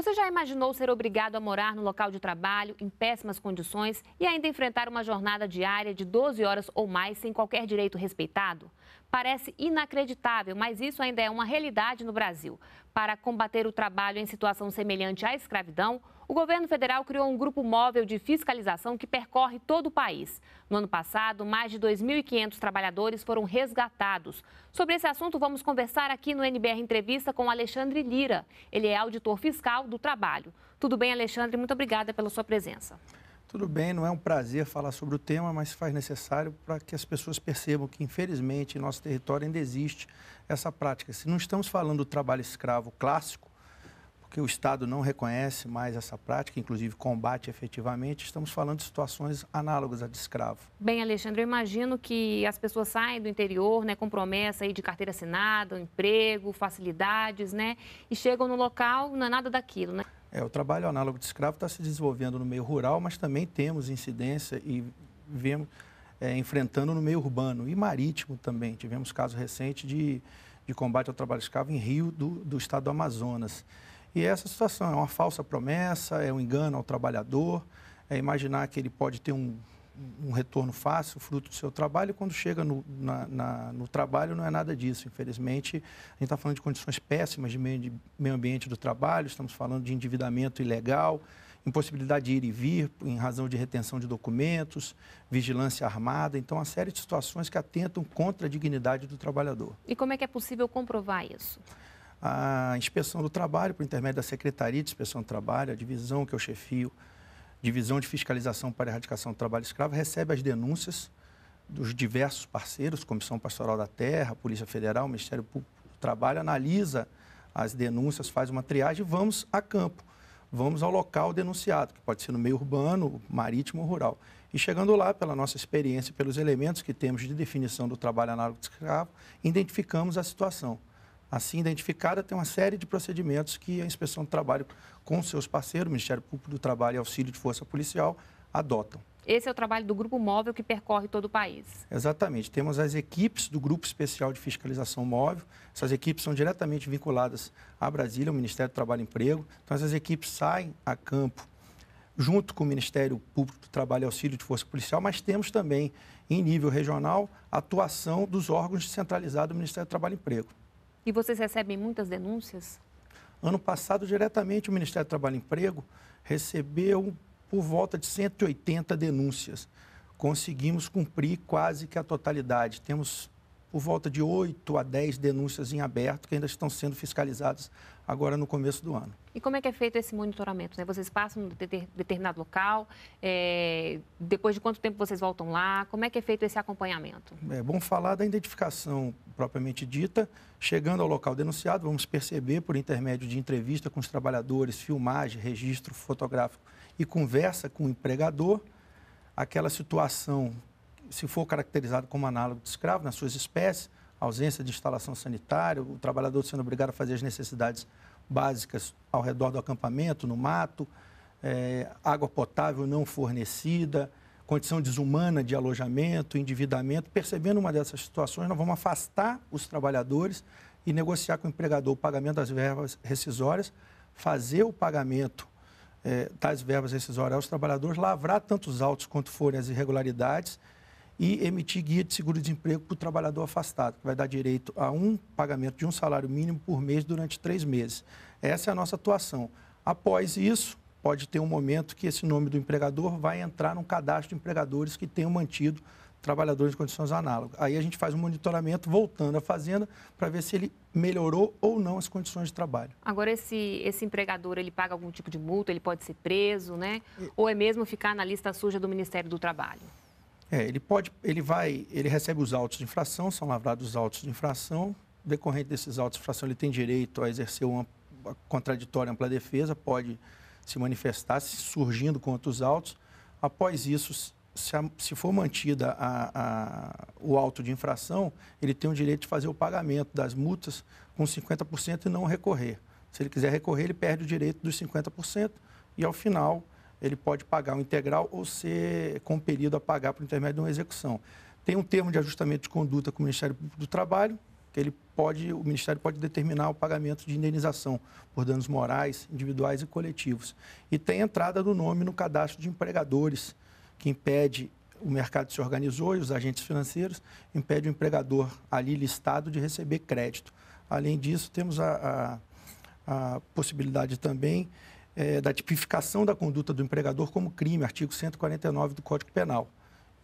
Você já imaginou ser obrigado a morar no local de trabalho em péssimas condições e ainda enfrentar uma jornada diária de 12 horas ou mais sem qualquer direito respeitado? Parece inacreditável, mas isso ainda é uma realidade no Brasil. Para combater o trabalho em situação semelhante à escravidão, o governo federal criou um grupo móvel de fiscalização que percorre todo o país. No ano passado, mais de 2.500 trabalhadores foram resgatados. Sobre esse assunto, vamos conversar aqui no NBR Entrevista com Alexandre Lira. Ele é auditor fiscal do trabalho. Tudo bem, Alexandre? Muito obrigada pela sua presença. Tudo bem, não é um prazer falar sobre o tema, mas faz necessário para que as pessoas percebam que, infelizmente, em nosso território ainda existe essa prática. Se não estamos falando do trabalho escravo clássico, porque o Estado não reconhece mais essa prática, inclusive combate efetivamente, estamos falando de situações análogas à de escravo. Bem, Alexandre, eu imagino que as pessoas saem do interior né, com promessa aí de carteira assinada, emprego, facilidades, né? E chegam no local, não é nada daquilo, né? É, o trabalho análogo de escravo está se desenvolvendo no meio rural, mas também temos incidência e vemos é, enfrentando no meio urbano e marítimo também. Tivemos caso recente de, de combate ao trabalho escravo em Rio do, do estado do Amazonas. E essa situação é uma falsa promessa, é um engano ao trabalhador, é imaginar que ele pode ter um, um retorno fácil, fruto do seu trabalho, e quando chega no, na, na, no trabalho não é nada disso. Infelizmente, a gente está falando de condições péssimas de meio, de meio ambiente do trabalho, estamos falando de endividamento ilegal, impossibilidade de ir e vir em razão de retenção de documentos, vigilância armada, então uma série de situações que atentam contra a dignidade do trabalhador. E como é que é possível comprovar isso? a inspeção do trabalho, por intermédio da Secretaria de Inspeção do Trabalho, a divisão que eu chefio, divisão de fiscalização para erradicação do trabalho escravo, recebe as denúncias dos diversos parceiros, Comissão Pastoral da Terra, Polícia Federal, Ministério Público do Trabalho, analisa as denúncias, faz uma triagem e vamos a campo. Vamos ao local denunciado, que pode ser no meio urbano, marítimo ou rural. E chegando lá, pela nossa experiência, pelos elementos que temos de definição do trabalho análogo de escravo, identificamos a situação assim identificada, tem uma série de procedimentos que a Inspeção do Trabalho, com seus parceiros, o Ministério Público do Trabalho e Auxílio de Força Policial, adotam. Esse é o trabalho do Grupo Móvel que percorre todo o país. Exatamente. Temos as equipes do Grupo Especial de Fiscalização Móvel. Essas equipes são diretamente vinculadas à Brasília, ao Ministério do Trabalho e Emprego. Então, essas equipes saem a campo junto com o Ministério Público do Trabalho e Auxílio de Força Policial, mas temos também, em nível regional, a atuação dos órgãos descentralizados do Ministério do Trabalho e Emprego. E vocês recebem muitas denúncias? Ano passado, diretamente, o Ministério do Trabalho e Emprego recebeu por volta de 180 denúncias. Conseguimos cumprir quase que a totalidade. Temos por volta de 8 a 10 denúncias em aberto que ainda estão sendo fiscalizadas agora no começo do ano. E como é que é feito esse monitoramento? Né? Vocês passam em determinado local, é... depois de quanto tempo vocês voltam lá? Como é que é feito esse acompanhamento? É bom falar da identificação propriamente dita. Chegando ao local denunciado, vamos perceber, por intermédio de entrevista com os trabalhadores, filmagem, registro fotográfico e conversa com o empregador, aquela situação se for caracterizado como análogo de escravo nas suas espécies, ausência de instalação sanitária, o trabalhador sendo obrigado a fazer as necessidades básicas ao redor do acampamento, no mato, é, água potável não fornecida, condição desumana de alojamento, endividamento. Percebendo uma dessas situações, nós vamos afastar os trabalhadores e negociar com o empregador o pagamento das verbas rescisórias, fazer o pagamento é, das verbas rescisórias aos trabalhadores, lavrar tantos autos quanto forem as irregularidades e emitir guia de seguro-desemprego para o trabalhador afastado, que vai dar direito a um pagamento de um salário mínimo por mês durante três meses. Essa é a nossa atuação. Após isso, pode ter um momento que esse nome do empregador vai entrar num cadastro de empregadores que tenham mantido trabalhadores em condições análogas. Aí a gente faz um monitoramento voltando à fazenda para ver se ele melhorou ou não as condições de trabalho. Agora esse esse empregador ele paga algum tipo de multa, ele pode ser preso, né? Ou é mesmo ficar na lista suja do Ministério do Trabalho? É, ele pode, ele vai, ele recebe os autos de infração, são lavrados os autos de infração. Decorrente desses autos de infração, ele tem direito a exercer uma contraditória ampla defesa, pode se manifestar surgindo contra os autos. Após isso, se, a, se for mantida a, a, o auto de infração, ele tem o direito de fazer o pagamento das multas com 50% e não recorrer. Se ele quiser recorrer, ele perde o direito dos 50% e, ao final, ele pode pagar o integral ou ser compelido a pagar por intermédio de uma execução. Tem um termo de ajustamento de conduta com o Ministério do Trabalho, que ele pode, o Ministério pode determinar o pagamento de indenização por danos morais, individuais e coletivos. E tem entrada do nome no cadastro de empregadores, que impede o mercado se organizou e os agentes financeiros impede o empregador ali listado de receber crédito. Além disso, temos a, a, a possibilidade também é, da tipificação da conduta do empregador como crime, artigo 149 do Código Penal.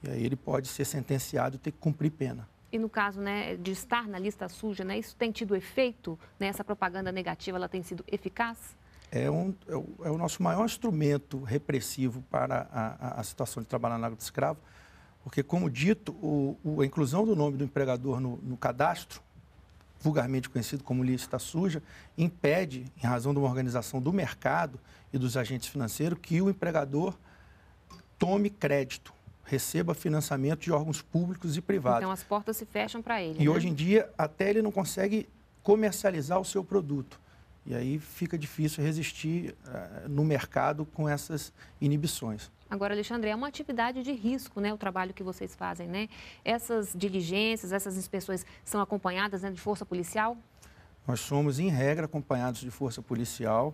E aí ele pode ser sentenciado e ter que cumprir pena. E no caso né, de estar na lista suja, né, isso tem tido efeito? Né, essa propaganda negativa ela tem sido eficaz? É, um, é, o, é o nosso maior instrumento repressivo para a, a, a situação de trabalhar na água de escravo, porque, como dito, o, o, a inclusão do nome do empregador no, no cadastro, vulgarmente conhecido como lista suja, impede, em razão de uma organização do mercado e dos agentes financeiros, que o empregador tome crédito receba financiamento de órgãos públicos e privados. Então as portas se fecham para ele. E né? hoje em dia até ele não consegue comercializar o seu produto. E aí fica difícil resistir uh, no mercado com essas inibições. Agora, Alexandre, é uma atividade de risco, né, o trabalho que vocês fazem, né? Essas diligências, essas inspeções são acompanhadas né, de força policial? Nós somos, em regra, acompanhados de força policial.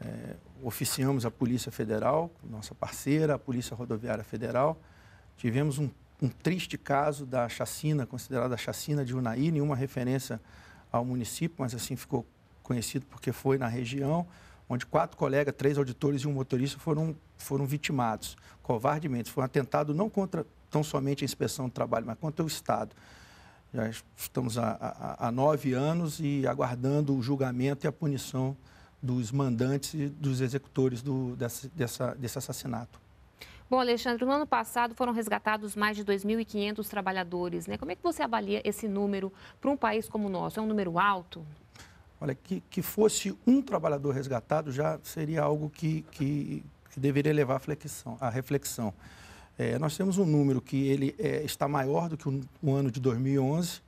É, oficiamos a Polícia Federal, nossa parceira, a Polícia Rodoviária Federal. Tivemos um, um triste caso da chacina, considerada a chacina de Unai, nenhuma referência ao município, mas assim ficou conhecido porque foi na região, onde quatro colegas, três auditores e um motorista foram, foram vitimados covardemente. Foi um atentado não contra tão somente a inspeção do trabalho, mas contra o Estado. Já estamos há, nove anos e aguardando o julgamento e a punição dos mandantes e dos executores do, dessa, dessa, desse assassinato. Bom, Alexandre, no ano passado foram resgatados mais de 2.500 trabalhadores. Né? Como é que você avalia esse número para um país como o nosso? É um número alto? Olha, que, que fosse um trabalhador resgatado já seria algo que, que, que deveria levar a reflexão. A reflexão. É, nós temos um número que ele é, está maior do que o, o ano de 2011.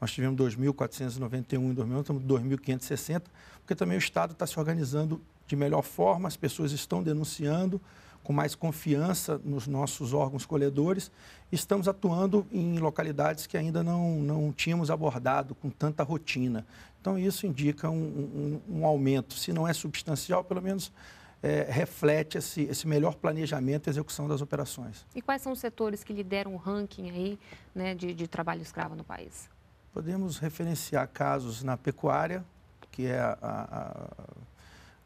Nós tivemos 2.491 em 2011, estamos 2.560, porque também o Estado está se organizando de melhor forma, as pessoas estão denunciando, com mais confiança nos nossos órgãos colhedores. Estamos atuando em localidades que ainda não, não tínhamos abordado com tanta rotina. Então, isso indica um, um, um aumento, se não é substancial, pelo menos é, reflete esse, esse melhor planejamento e execução das operações. E quais são os setores que lideram o ranking aí, né, de, de trabalho escravo no país? Podemos referenciar casos na pecuária, que é a, a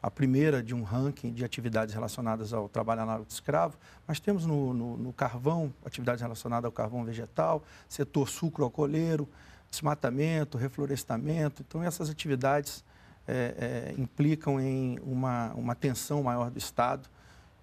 a primeira de um ranking de atividades relacionadas ao trabalho análogo escravo, mas temos no, no, no carvão, atividades relacionadas ao carvão vegetal, setor sucroalcooleiro, desmatamento, reflorestamento. Então, essas atividades é, é, implicam em uma, uma tensão maior do Estado,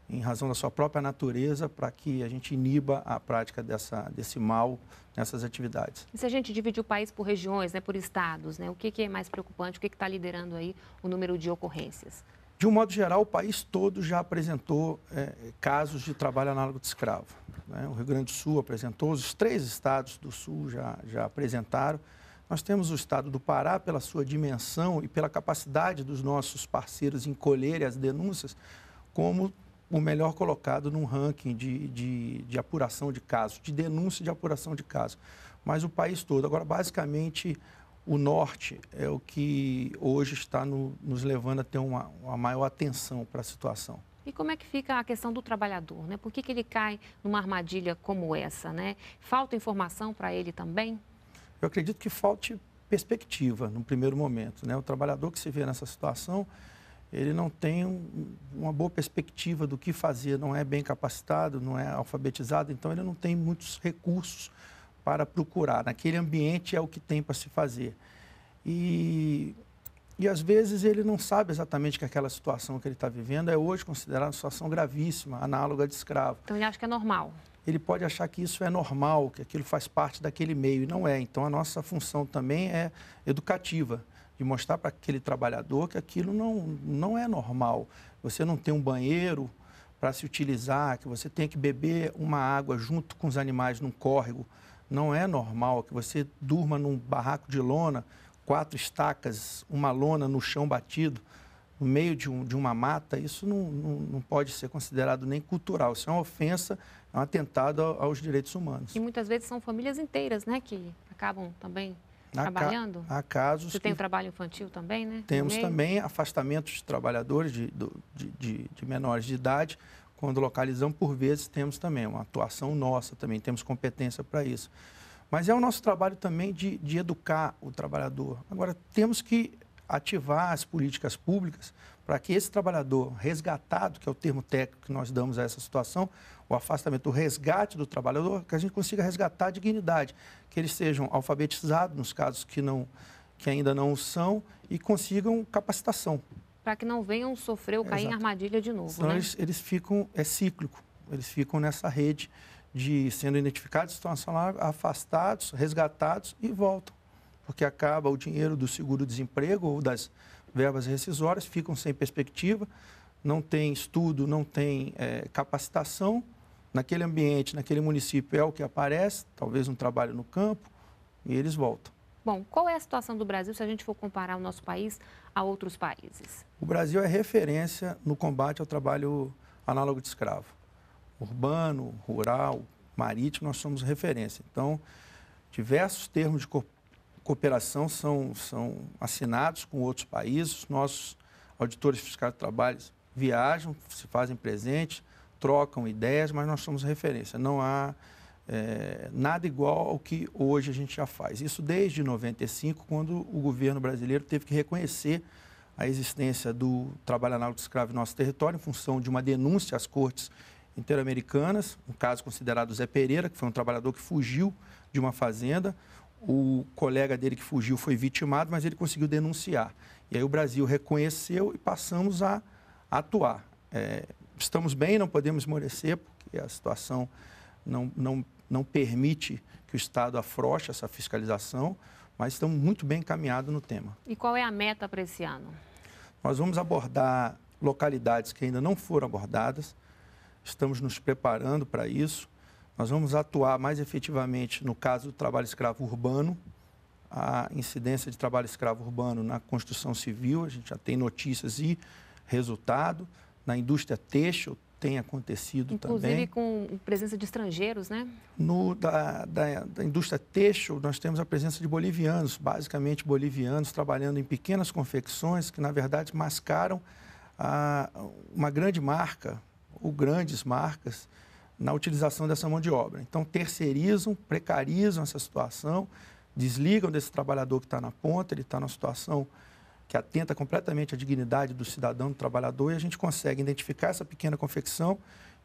em razão da sua própria natureza, para que a gente iniba a prática dessa, desse mal nessas atividades. E se a gente dividir o país por regiões, né, por estados, né, o que, que é mais preocupante, o que está liderando aí o número de ocorrências? De um modo geral, o país todo já apresentou é, casos de trabalho análogo de escravo. Né? O Rio Grande do Sul apresentou, os três estados do Sul já, já apresentaram. Nós temos o estado do Pará, pela sua dimensão e pela capacidade dos nossos parceiros em colherem as denúncias, como o melhor colocado num ranking de, de, de apuração de casos, de denúncia de apuração de casos. Mas o país todo. Agora, basicamente, o norte é o que hoje está no, nos levando a ter uma, uma maior atenção para a situação. E como é que fica a questão do trabalhador? Né? Por que, que ele cai numa armadilha como essa? Né? Falta informação para ele também? Eu acredito que falte perspectiva no primeiro momento. Né? O trabalhador que se vê nessa situação, ele não tem um, uma boa perspectiva do que fazer, não é bem capacitado, não é alfabetizado, então ele não tem muitos recursos para procurar. Naquele ambiente é o que tem para se fazer. E, e às vezes ele não sabe exatamente que aquela situação que ele está vivendo é hoje considerada uma situação gravíssima, análoga de escravo. Então ele acha que é normal. Ele pode achar que isso é normal, que aquilo faz parte daquele meio, e não é. Então a nossa função também é educativa, de mostrar para aquele trabalhador que aquilo não, não é normal. Você não tem um banheiro para se utilizar, que você tem que beber uma água junto com os animais num córrego não é normal que você durma num barraco de lona, quatro estacas, uma lona no chão batido, no meio de, um, de uma mata. Isso não, não, não, pode ser considerado nem cultural. Isso é uma ofensa, é um atentado aos direitos humanos. E muitas vezes são famílias inteiras né, que acabam também trabalhando? Há casos. Você tem o trabalho infantil também, né? Temos também afastamentos de trabalhadores de, de, de, de menores de idade. Quando localizamos, por vezes, temos também uma atuação nossa, também temos competência para isso. Mas é o nosso trabalho também de, de educar o trabalhador. Agora, temos que ativar as políticas públicas para que esse trabalhador resgatado, que é o termo técnico que nós damos a essa situação, o afastamento, o resgate do trabalhador, que a gente consiga resgatar a dignidade, que eles sejam alfabetizados nos casos que, não, que ainda não são e consigam capacitação. Para que não venham sofrer ou cair Exato. em armadilha de novo, Senão né? eles, eles ficam, é cíclico, eles ficam nessa rede de sendo identificados, lá, afastados, resgatados e voltam. Porque acaba o dinheiro do seguro-desemprego ou das verbas rescisórias, ficam sem perspectiva, não tem estudo, não tem é, capacitação. Naquele ambiente, naquele município é o que aparece, talvez um trabalho no campo, e eles voltam. Bom, qual é a situação do Brasil se a gente for comparar o nosso país a outros países? O Brasil é referência no combate ao trabalho análogo de escravo. Urbano, rural, marítimo, nós somos referência. Então, diversos termos de cooperação são, são assinados com outros países. Nossos auditores fiscais de trabalho viajam, se fazem presentes, trocam ideias, mas nós somos referência. Não há é, nada igual ao que hoje a gente já faz. Isso desde 95, quando o governo brasileiro teve que reconhecer a existência do trabalho análogo escravo em nosso território, em função de uma denúncia às cortes interamericanas, um caso considerado Zé Pereira, que foi um trabalhador que fugiu de uma fazenda. O colega dele que fugiu foi vitimado, mas ele conseguiu denunciar. E aí o Brasil reconheceu e passamos a atuar. É, estamos bem, não podemos esmorecer, porque a situação não, não, não permite que o Estado afroche essa fiscalização, mas estamos muito bem encaminhados no tema. E qual é a meta para esse ano? Nós vamos abordar localidades que ainda não foram abordadas, estamos nos preparando para isso. Nós vamos atuar mais efetivamente no caso do trabalho escravo urbano, a incidência de trabalho escravo urbano na construção civil, a gente já tem notícias e resultado. Na indústria têxtil tem acontecido Inclusive também. Inclusive com presença de estrangeiros, né? No, da, da, da, indústria têxtil, nós temos a presença de bolivianos, basicamente bolivianos, trabalhando em pequenas confecções que, na verdade, mascaram a, uma grande marca, ou grandes marcas, na utilização dessa mão de obra. Então, terceirizam, precarizam essa situação, desligam desse trabalhador que está na ponta, ele está numa situação que atenta completamente à dignidade do cidadão, do trabalhador, e a gente consegue identificar essa pequena confecção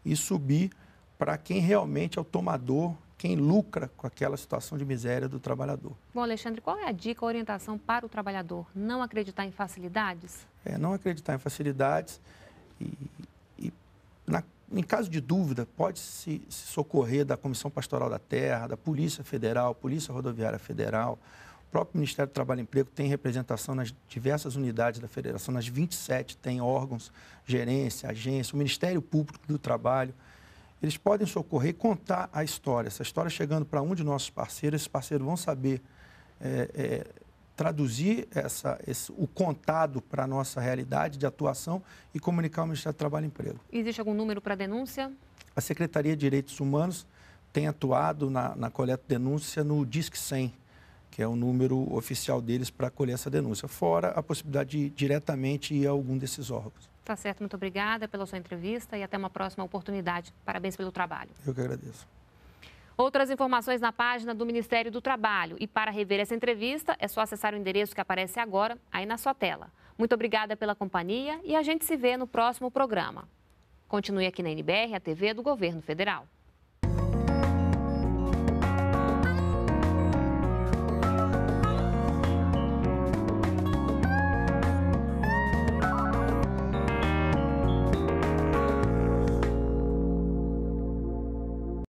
e subir para quem realmente é o tomador, quem lucra com aquela situação de miséria do trabalhador. Bom, Alexandre, qual é a dica, a orientação para o trabalhador? Não acreditar em facilidades? É, não acreditar em facilidades e, em caso de dúvida, pode se, se socorrer da Comissão Pastoral da Terra, da Polícia Federal, Polícia Rodoviária Federal, o próprio Ministério do Trabalho e Emprego tem representação nas diversas unidades da federação, nas 27 tem órgãos, gerência, agência, o Ministério Público do Trabalho. Eles podem socorrer e contar a história. Essa história chegando para um de nossos parceiros, esses parceiros vão saber é, é, traduzir essa, esse, o contado para a nossa realidade de atuação e comunicar ao Ministério do Trabalho e Emprego. Existe algum número para denúncia? A Secretaria de Direitos Humanos tem atuado na, na coleta de denúncia no Disque 100, que é o número oficial deles para colher essa denúncia, fora a possibilidade de diretamente ir a algum desses órgãos. Tá certo, muito obrigada pela sua entrevista e até uma próxima oportunidade. Parabéns pelo trabalho. Eu que agradeço. Outras informações na página do Ministério do Trabalho. E para rever essa entrevista, é só acessar o endereço que aparece agora, aí na sua tela. Muito obrigada pela companhia e a gente se vê no próximo programa. Continue aqui na NBR, a TV do Governo Federal.